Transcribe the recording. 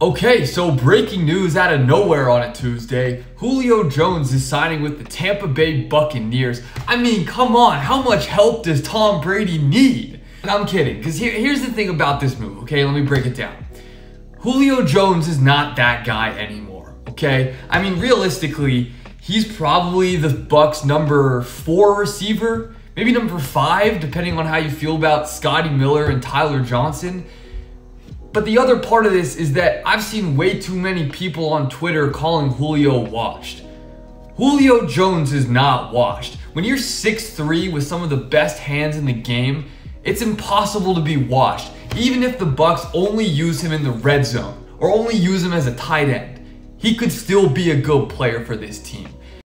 Okay, so breaking news out of nowhere on a Tuesday. Julio Jones is signing with the Tampa Bay Buccaneers. I mean, come on, how much help does Tom Brady need? And I'm kidding, because here, here's the thing about this move, okay? Let me break it down. Julio Jones is not that guy anymore, okay? I mean, realistically, he's probably the Bucs number four receiver, maybe number five, depending on how you feel about Scotty Miller and Tyler Johnson. But the other part of this is that I've seen way too many people on Twitter calling Julio washed. Julio Jones is not washed. When you're 6'3 with some of the best hands in the game, it's impossible to be washed, even if the Bucs only use him in the red zone or only use him as a tight end. He could still be a good player for this team.